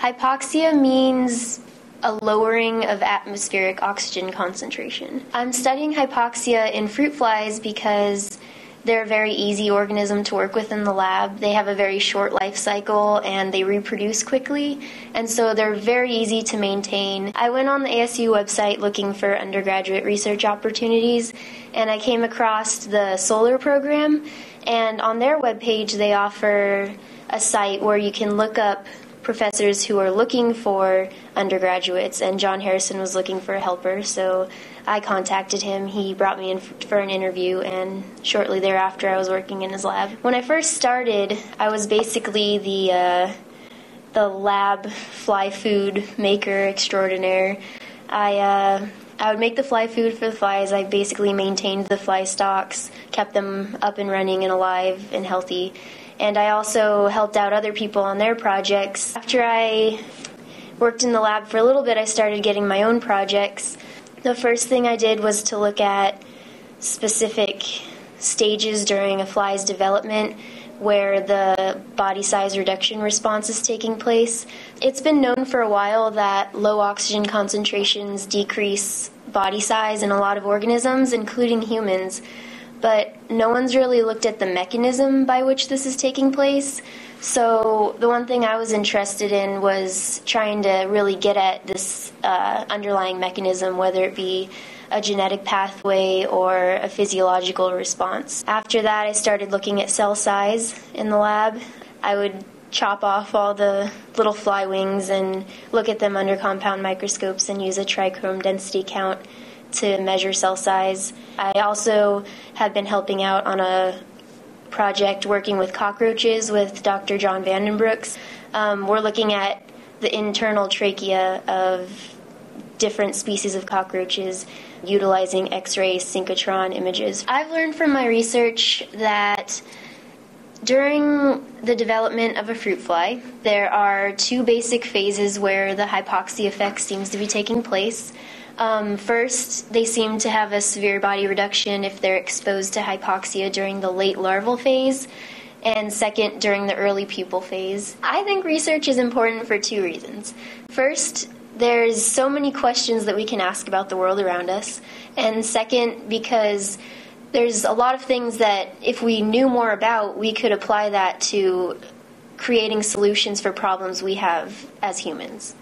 Hypoxia means a lowering of atmospheric oxygen concentration. I'm studying hypoxia in fruit flies because they're a very easy organism to work with in the lab. They have a very short life cycle and they reproduce quickly, and so they're very easy to maintain. I went on the ASU website looking for undergraduate research opportunities, and I came across the SOLUR program, and on their webpage, they offer a site where you can look up professors who are looking for undergraduates, and Jon Harrison was looking for a helper, so I contacted him. He brought me in for an interview, and shortly thereafter, I was working in his lab. When I first started, I was basically the uh, the lab fly food maker extraordinaire. I uh, I would make the fly food for the flies. I basically maintained the fly stocks, kept them up and running and alive and healthy. And I also helped out other people on their projects. After I worked in the lab for a little bit, I started getting my own projects. The first thing I did was to look at specific stages during a fly's development where the body size reduction response is taking place. It's been known for a while that low oxygen concentrations decrease body size in a lot of organisms, including humans, but no one's really looked at the mechanism by which this is taking place. So the one thing I was interested in was trying to really get at this uh, underlying mechanism, whether it be a genetic pathway or a physiological response. After that, I started looking at cell size in the lab. I would chop off all the little fly wings and look at them under compound microscopes and use a trichome density count to measure cell size. I also have been helping out on a project working with cockroaches with Dr. John Vandenbrooks. Um, we're looking at the internal trachea of different species of cockroaches utilizing X ray synchrotron images. I've learned from my research that during the development of a fruit fly, there are two basic phases where the hypoxia effect seems to be taking place. Um, first, they seem to have a severe body reduction if they're exposed to hypoxia during the late larval phase, and second, during the early pupal phase. I think research is important for two reasons. First, there's so many questions that we can ask about the world around us, and second, because there's a lot of things that if we knew more about, we could apply that to creating solutions for problems we have as humans.